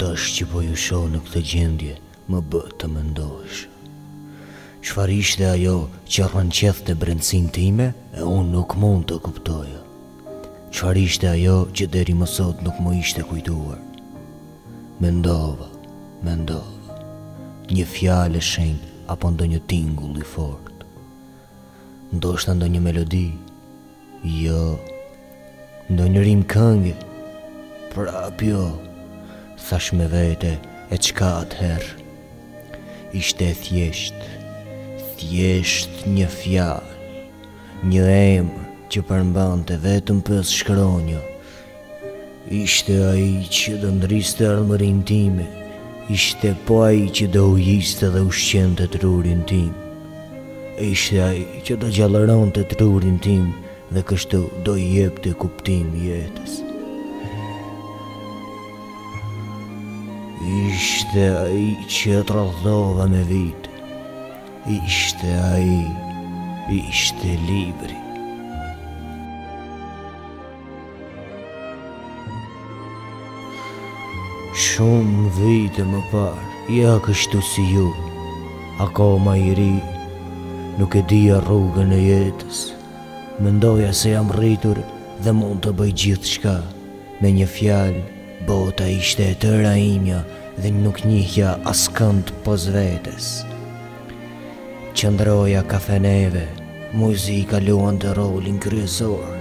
Tash që po ju shoh në këtë gjendje, më bë të mendoj. Çfarë ishte ajo që rrënqethte brendësinë time e unë nuk mund të kuptoja. Çfarë ishte ajo që deri më sot nuk më ishte kujtuar. Mendova, mendova. Një fjalë e shenjtë apo ndonjë tingull i fortë. Ndoshta ndonjë melodi Jo, ndonjë rimë kënge, prap jo, thashë me vete e çka atëherë. Ishte e thjeshtë, thjesht një fjalë, një emër që përmbante vetëm pesë shkronja, Ishte ai që do ndriste ardhmërinë time, ishte po ai që do ujiste dhe ushqente trurin tim. Ishte ai që do gjallëronte trurin tim dhe kështu do i jepte kuptim jetës. Ishte ai që e tradhova me vite. Ishte ai. Ishte libri. Shumë vite më parë, ja kështu si ju, akoma i ri, nuk e dija rrugën e jetës. Mendoja se jam rritur dhe mund të bëj gjithçka. Me një fjalë, bota ishte e tëra imja dhe nuk njihja askënd pos vetes. Qëndroja kafeneve, muzika luante rolin kryesor.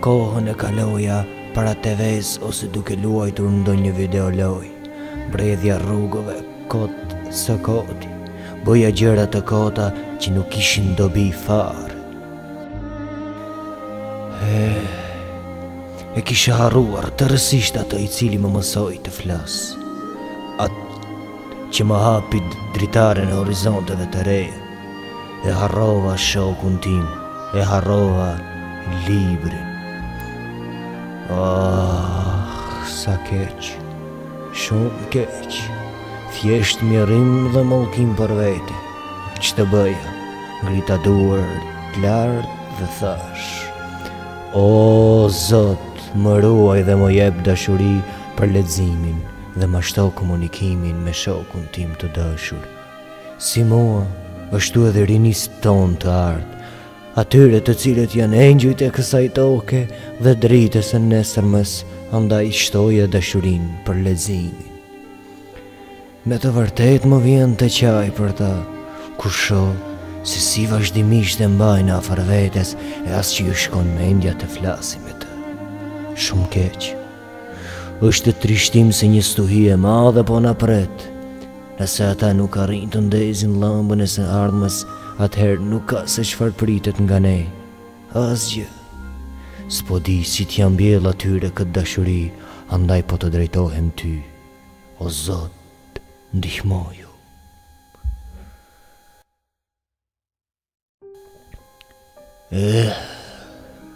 Kohën e kaloja para TV-s ose duke luajtur ndonjë videolojë. Bredhja rrugëve kot së koti, bëja gjëra të kota që nuk kishin dobi fare. E, e kisha harruar tërësisht atë i cili më mësoi të flas. Atë që më hapi dritaren e horizonteve të reja, e harrova shokun tim, e harrova librin. Ah, sa keq, shumë keq, thjesht mjerim dhe mallkim për veten. Ç'të bëja, ngrita duart lart dhe thashë. O, Zot, më ruaj dhe më jep dashuri për leximin. dhe ma shto komunikimin me shokun tim të dashur. Si mua, ashtu edhe rinisë tonë të artë, atyre të cilët janë engjujt e kësaj toke dhe dritë e së nesërmes, andaj shtoja dashurinë për leximin. Me të vërtetë më vjen të qaj për ta, kur shoh se si vazhdimisht e mbajnë afër vetes e as që ju shkon mendja të flasin me të. Shumë keq. Është trishtim se një stuhi e madhe po na pret. Nëse ata nuk arrijnë të ndezin llambën e së ardhmes, atëherë nuk ka se çfarë pritet nga ne. Asgjë. S'po di si t'ia mbjell atyre këtë dashuri, andaj po të drejtohem ty. O Zot, ndihmoju. Eh,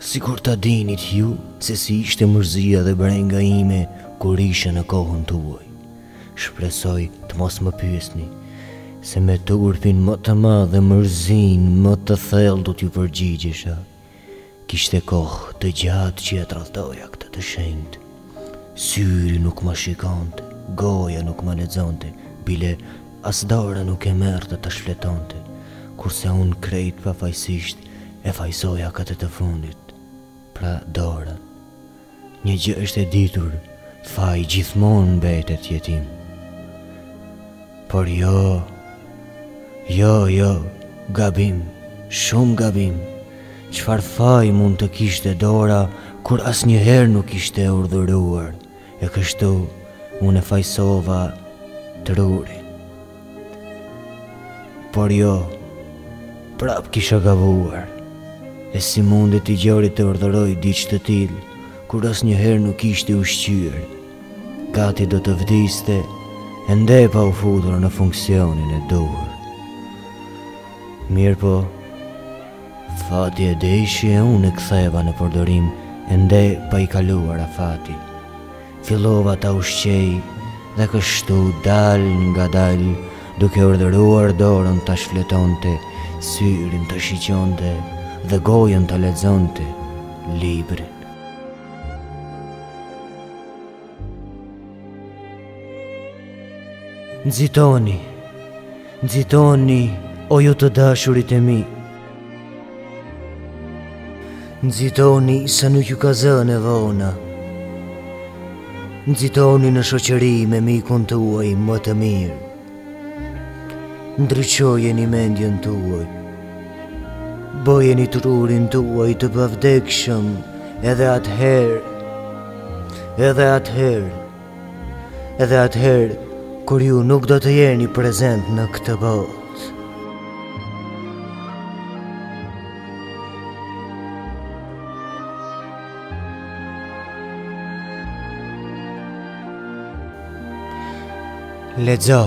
sikur ta dinit ju se si ishte mërzia dhe brenga ime kur isha në kohën tuaj. Shpresoj të mos më pyesni, se me turpin më të madh dhe mërzinë më të thellë do t'ju përgjigjesha. Kishte kohë të gjatë që e tradhtoja këtë të shenjtë. Syri nuk ma shikonte, goja nuk ma lexonte, bile as dora nuk e merrte ta shfletonte, kurse unë krejt pafajësisht e fajësoja këtë të fundit, pra dorën. Një gjë është e ditur, faji gjithmonë mbetet jetim. Por jo, jo, jo, gabim, shumë gabim. Çfarë faji mund të kishte dora, kur asnjëherë nuk ishte urdhëruar, e kështu unë e fajsova trurin. Por jo, prapë kisha gabuar. E si mundet i gjori të urdhërojë diç të tillë, kur asnjëherë nuk ishte ushqyer. Gati do të vdiste ende pa u futur në funksionin e duhur. Mirëpo, fati e deshi e unë e ktheva në përdorim ende pa i kaluar afati. Fillova ta ushqej dhe kështu dalëngadalë duke urdhëruar dorën ta shfletonte, syrin ta shiqonte dhe gojën ta lexonte librin. Nxitoni, nxitoni o ju të dashurit e mi, Nxitoni sa nuk ju ka zënë e vona. Nxitoni në shoqëri me mikun tuaj më të mirë. Ndriçojeni mendjen tuaj. Bëjeni trurin tuaj të pavdekshëm edhe atëherë. Edhe atëherë. Edhe atëherë kur ju nuk do të jeni prezent në këtë botë. Lexo,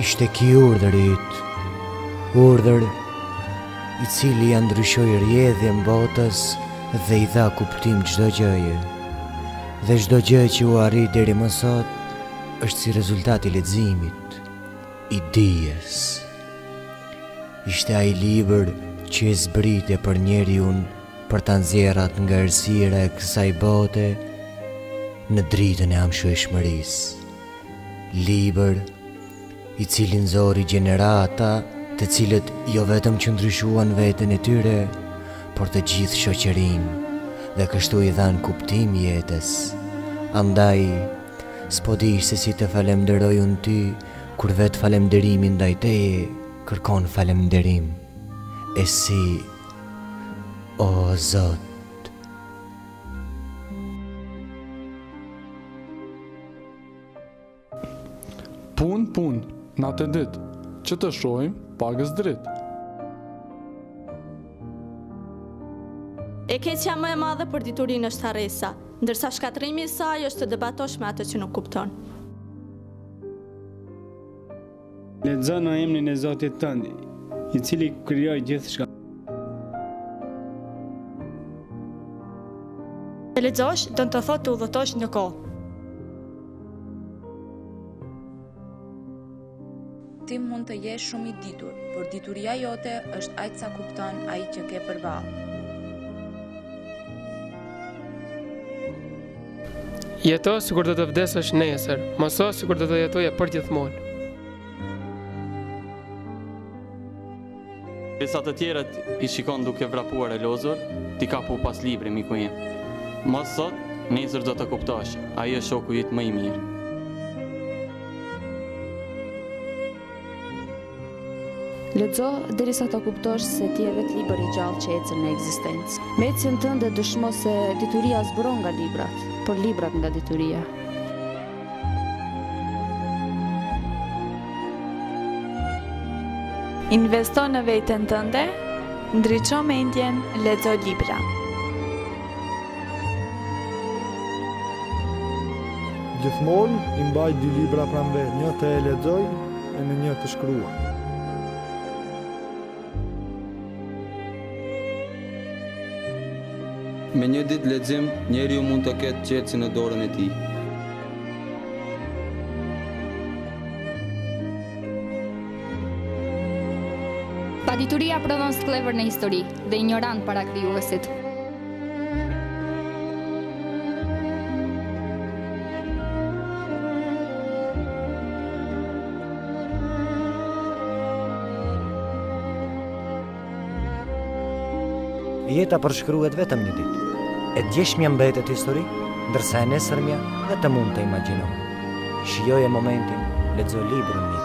ishte ky urdhëri, urdhër i cili ia ndryshoi rrjedhën botës dhe i dha kuptim çdo gjëje. Dhe çdo gjë që u arrit deri më sot është si rezultat i leximit, i dijes. Ishte ai libër që e zbrite për njeriun për ta nxjerrë atë nga errësira e kësaj bote në dritën e amshueshmërisë. Libër i cili nxori gjenerata të cilët jo vetëm që ndryshuan veten e tyre, por të gjithë shoqërinë dhe kështu i dhanë kuptim jetës. Andaj, s'po di se si të falemnderoj unë ty kur vetë falemnderimi ndaj teje kërkon falemnderim. E si, o Zot! Punë, punë, natë e ditë, që të shohim pakëz dritë. E keqja më e madhe për diturinë është harresa, ndërsa shkatërrimi i saj është të debatosh me atë që nuk kupton. Lexo në emrin e Zotit tënd, i cili krijoi gjithçka. Të lexosh do të thotë të udhëtosh në kohë. Ti mund të jesh shumë i ditur, por dituria jote është aq sa kupton ai që ke përballë. Jeto sikur do të vdesësh nesër, mëso sikur do të jetoje përgjithmonë. Derisa të tjerët i shikon duke vrapuar e lozur, ti kapu pas librit, miku im. Mëso sot, nesër do të kuptosh, ai është shoku yt më i mirë. Lexo derisa ta kuptosh se ti je vetë libër i gjallë që ecën në ekzistencë. Me ecjen tënde dëshmo se dituria zburon nga librat, por librat nga dituria. Investo në veten tënde, ndriço mendjen, lexo libra. Gjithmonë i mbaj dy libra pranë vetes, një ta lexoj e në një të shkruaj. Me një ditë lexim, njeriu mund të ketë çelësin në dorën e tij. Padituria prodhon skllevër në histori dhe injorantë para krijuesit. Jeta përshkruhet vetëm një ditë. E djeshmja mbetet histori, ndërsa e nesërmja vetëm mund të imagjinohet. Shijoje momentin, lexo librin një